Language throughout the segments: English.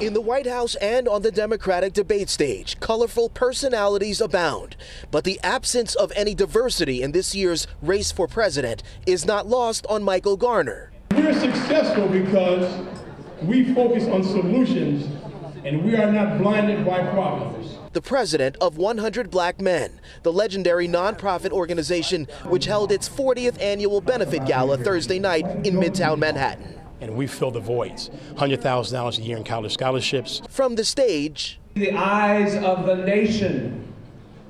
In the White House and on the Democratic debate stage, colorful personalities abound. But the absence of any diversity in this year's race for president is not lost on Michael Garner. We're successful because we focus on solutions and we are not blinded by problems. The president of 100 Black Men, the legendary nonprofit organization which held its 40th annual benefit gala Thursday night in Midtown Manhattan and we fill the voids. $100,000 a year in college scholarships. From the stage, the eyes of the nation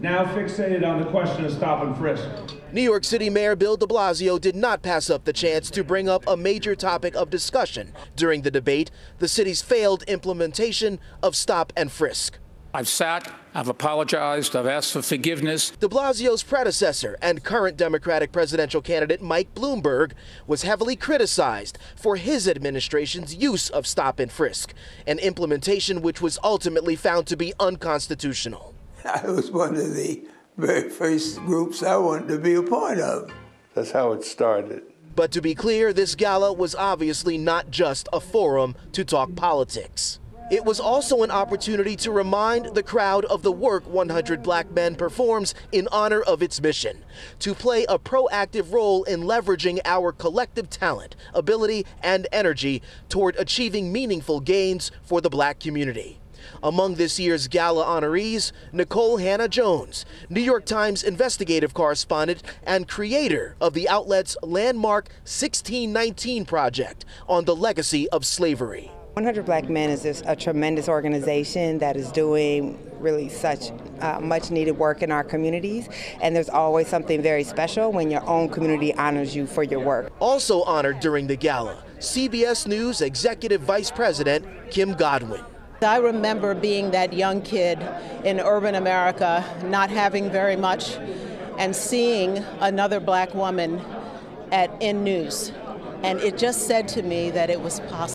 now fixated on the question of stop and frisk. New York City Mayor Bill de Blasio did not pass up the chance to bring up a major topic of discussion during the debate the city's failed implementation of stop and frisk. I've sat, I've apologized, I've asked for forgiveness. De Blasio's predecessor and current Democratic presidential candidate Mike Bloomberg was heavily criticized for his administration's use of stop and frisk, an implementation which was ultimately found to be unconstitutional. I was one of the very first groups I wanted to be a part of. That's how it started. But to be clear, this gala was obviously not just a forum to talk politics. It was also an opportunity to remind the crowd of the work 100 Black Men performs in honor of its mission to play a proactive role in leveraging our collective talent, ability, and energy toward achieving meaningful gains for the black community. Among this year's gala honorees, Nikole Hannah-Jones, New York Times investigative correspondent and creator of the outlet's landmark 1619 project on the legacy of slavery. 100 Black Men is just a tremendous organization that is doing really such uh, much needed work in our communities. And there's always something very special when your own community honors you for your work. Also honored during the gala, CBS News Executive Vice President Kim Godwin. I remember being that young kid in urban America, not having very much, and seeing another black woman at in news. And it just said to me that it was possible.